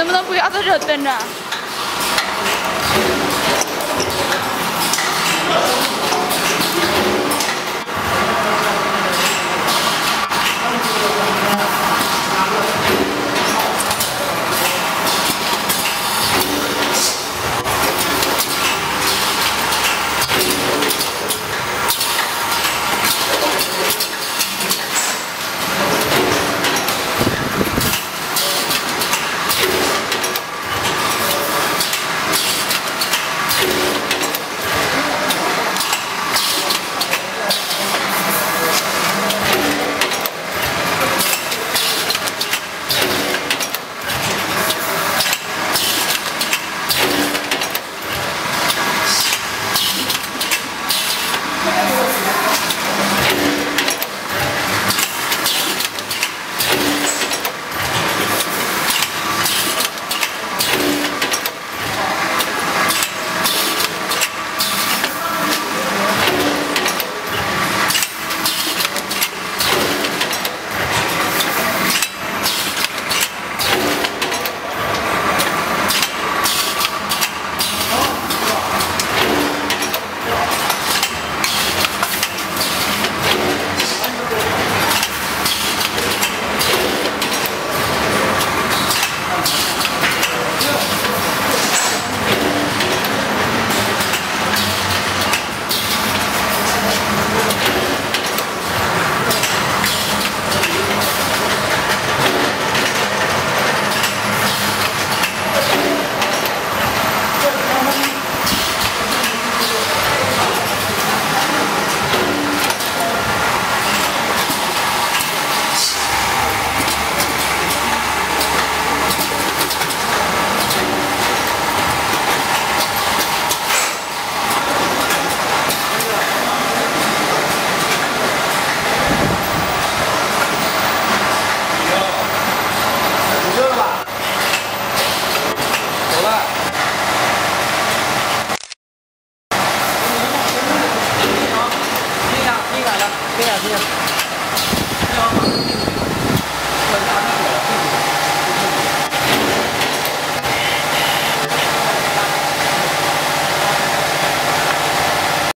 能不能不要在这蹲着？推下推下